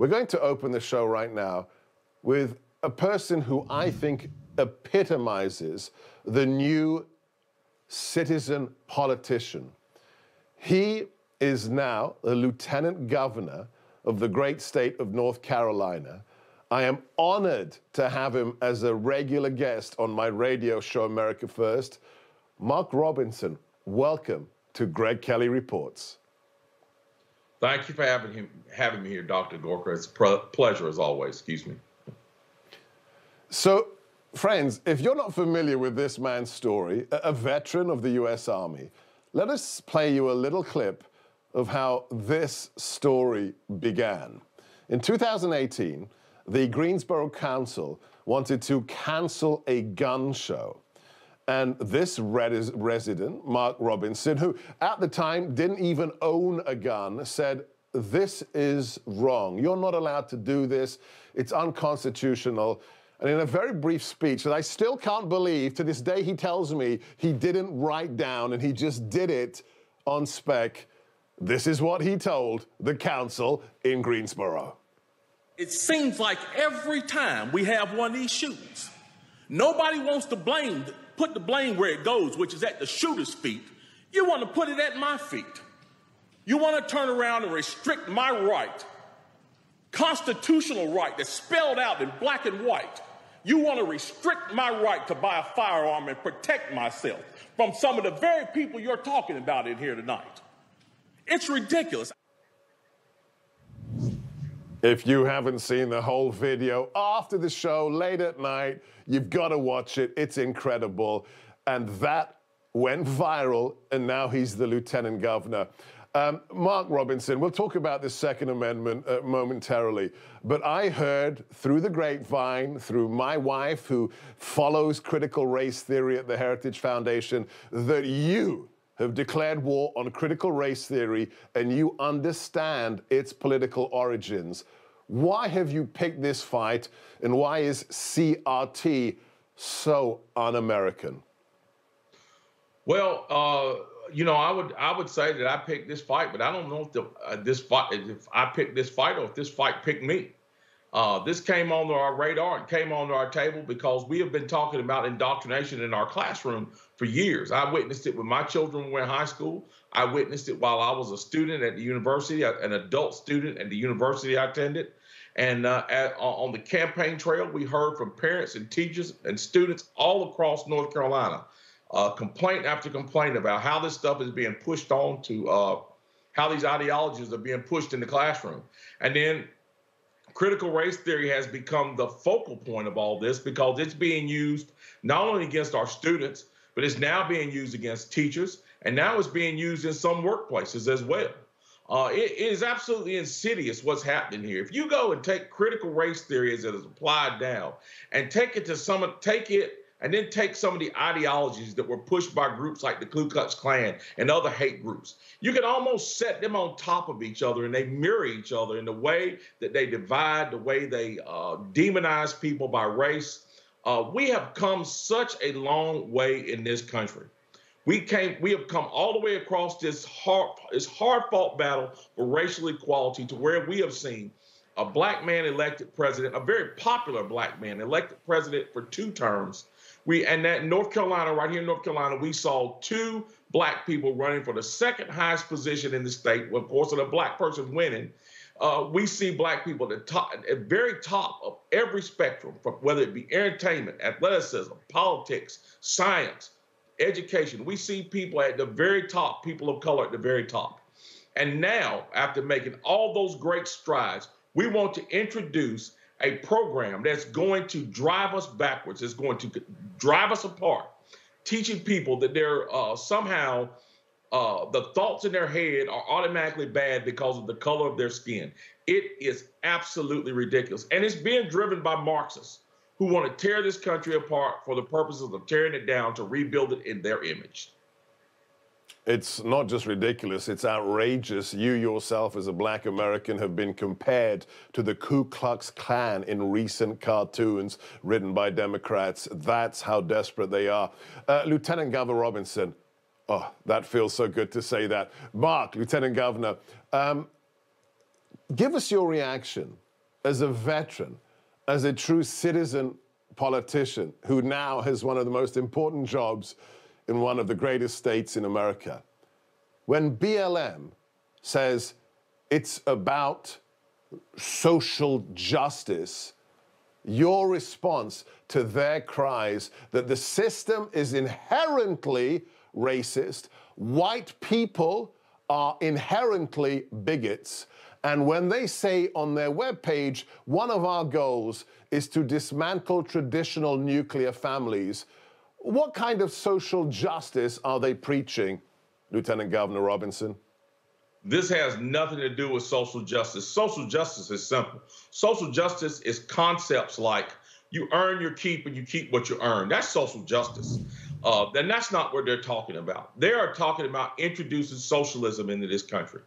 We're going to open the show right now with a person who I think epitomizes the new citizen politician. He is now the lieutenant governor of the great state of North Carolina. I am honored to have him as a regular guest on my radio show, America First. Mark Robinson, welcome to Greg Kelly Reports. Thank you for having him having me here, Dr. Gorka. It's a pleasure as always. Excuse me. So, friends, if you're not familiar with this man's story, a veteran of the U.S. Army, let us play you a little clip of how this story began. In 2018, the Greensboro Council wanted to cancel a gun show. And this res- resident, Mark Robinson, who at the time didn't even own a gun, said, This is wrong. You're not allowed to do this. It's unconstitutional. And in a very brief speech that I still can't believe, to this day, he tells me he didn't write down and he just did it on spec. This is what he told the council in Greensboro. It seems like every time we have one of these shootings, nobody wants to blame, put the blame where it goes, which is at the shooter's feet. You want to put it at my feet. You want to turn around and restrict my right, constitutional right that's spelled out in black and white you want to restrict my right to buy a firearm and protect myself from some of the very people you're talking about in here tonight. It's ridiculous. If you haven't seen the whole video after the show, late at night, you've got to watch it. It's incredible. And that went viral, and now he's the lieutenant governor. Um, Mark Robinson, we'll talk about the Second Amendment uh, momentarily, but I heard through the grapevine, through my wife who follows critical race theory at the Heritage Foundation, that you have declared war on critical race theory and you understand its political origins. Why have you picked this fight and why is CRT so un American? Well, uh you know, I would I would say that I picked this fight, but I don't know if the, uh, this fight if I picked this fight or if this fight picked me. Uh, this came on our radar and came onto our table because we have been talking about indoctrination in our classroom for years. I witnessed it when my children were in high school. I witnessed it while I was a student at the university, an adult student at the university I attended. And uh, at, on the campaign trail, we heard from parents and teachers and students all across North Carolina uh, complaint after complaint about how this stuff is being pushed on to uh, how these ideologies are being pushed in the classroom. And then critical race theory has become the focal point of all this because it's being used not only against our students, but it's now being used against teachers, and now it's being used in some workplaces as well. Uh, it, it is absolutely insidious what's happening here. If you go and take critical race theory as it is applied now and take it to some, take it and then take some of the ideologies that were pushed by groups like the Ku Klux Klan and other hate groups. You can almost set them on top of each other and they mirror each other in the way that they divide, the way they uh, demonize people by race. Uh, we have come such a long way in this country. We came, we have come all the way across this hard, this hard fought battle for racial equality to where we have seen a black man elected president, a very popular black man elected president for two terms, we and that North Carolina, right here in North Carolina, we saw two black people running for the second highest position in the state. Of course, a black person winning. Uh, we see black people at the top, at very top of every spectrum, from whether it be entertainment, athleticism, politics, science, education. We see people at the very top, people of color at the very top. And now, after making all those great strides, we want to introduce a program that's going to drive us backwards, is going to drive us apart, teaching people that they're uh, somehow uh, the thoughts in their head are automatically bad because of the color of their skin. It is absolutely ridiculous. And it's being driven by Marxists who want to tear this country apart for the purposes of tearing it down to rebuild it in their image. It's not just ridiculous, it's outrageous. You yourself, as a black American, have been compared to the Ku Klux Klan in recent cartoons written by Democrats. That's how desperate they are. Uh, Lieutenant Governor Robinson, oh, that feels so good to say that. Mark, Lieutenant Governor, um, give us your reaction as a veteran, as a true citizen politician who now has one of the most important jobs in one of the greatest states in America, when BLM says it's about social justice, your response to their cries that the system is inherently racist, white people are inherently bigots. And when they say on their webpage, one of our goals is to dismantle traditional nuclear families, what kind of social justice are they preaching, Lieutenant Governor Robinson? This has nothing to do with social justice. Social justice is simple. Social justice is concepts like you earn your keep and you keep what you earn. That's social justice. Uh, that's not what they're talking about. They are talking about introducing socialism into this country.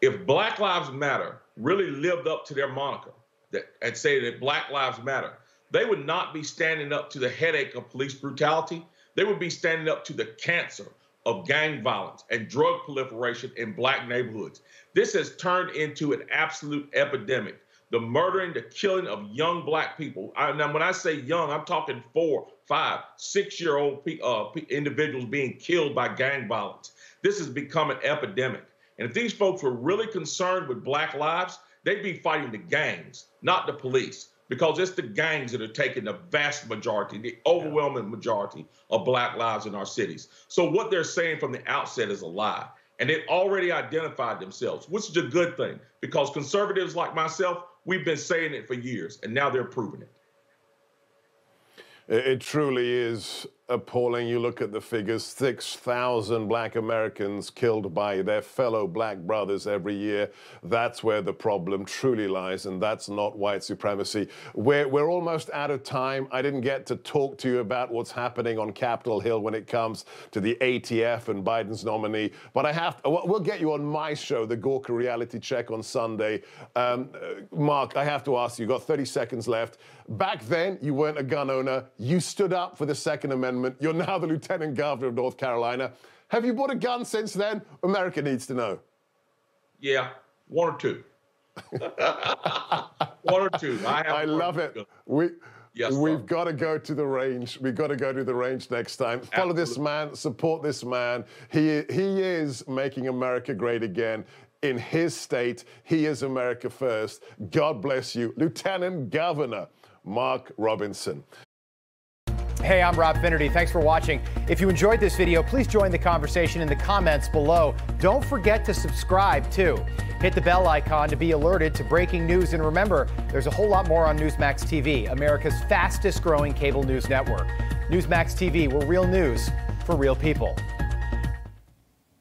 If Black Lives Matter really lived up to their moniker that, and say that Black Lives Matter, they would not be standing up to the headache of police brutality. They would be standing up to the cancer of gang violence and drug proliferation in black neighborhoods. This has turned into an absolute epidemic. The murdering, the killing of young black people. I, now, when I say young, I'm talking four, five, six year old uh, individuals being killed by gang violence. This has become an epidemic. And if these folks were really concerned with black lives, they'd be fighting the gangs, not the police because it's the gangs that are taking the vast majority, the overwhelming majority of black lives in our cities. So what they're saying from the outset is a lie. And they've already identified themselves, which is a good thing because conservatives like myself, we've been saying it for years and now they're proving it. It truly is appalling. You look at the figures 6,000 black Americans killed by their fellow black brothers every year. That's where the problem truly lies, and that's not white supremacy. We're, we're almost out of time. I didn't get to talk to you about what's happening on Capitol Hill when it comes to the ATF and Biden's nominee, but I have to, we'll get you on my show, the Gorka Reality Check on Sunday. Um, uh, Mark, I have to ask you, you've got 30 seconds left. Back then, you weren't a gun owner. You stood up for the Second Amendment. You're now the Lieutenant Governor of North Carolina. Have you bought a gun since then? America needs to know. Yeah, one or two. one or two. I, I love it. We. Yes, We've got to go to the range. We've got to go to the range next time. Absolutely. Follow this man, support this man. He, he is making America great again in his state. He is America first. God bless you. Lieutenant Governor Mark Robinson. Hey, I'm Rob Finnerty. Thanks for watching. If you enjoyed this video, please join the conversation in the comments below. Don't forget to subscribe, too. Hit the bell icon to be alerted to breaking news. And remember, there's a whole lot more on Newsmax TV, America's fastest growing cable news network. Newsmax TV, where real news for real people.